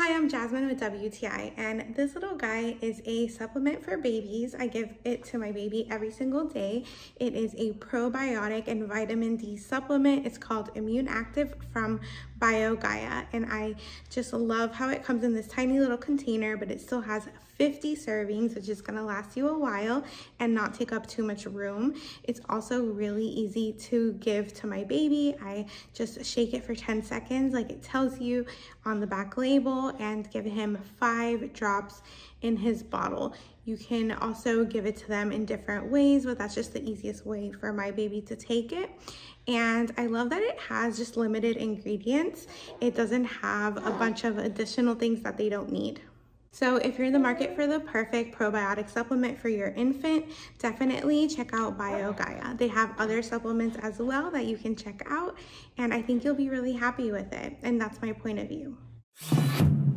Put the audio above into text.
Hi, I'm Jasmine with WTI, and this little guy is a supplement for babies. I give it to my baby every single day. It is a probiotic and vitamin D supplement. It's called Immune Active from BioGaia, and I just love how it comes in this tiny little container, but it still has 50 servings, which is gonna last you a while and not take up too much room. It's also really easy to give to my baby. I just shake it for 10 seconds like it tells you on the back label and give him five drops in his bottle. You can also give it to them in different ways, but that's just the easiest way for my baby to take it. And I love that it has just limited ingredients. It doesn't have a bunch of additional things that they don't need. So if you're in the market for the perfect probiotic supplement for your infant, definitely check out BioGaia. They have other supplements as well that you can check out, and I think you'll be really happy with it. And that's my point of view you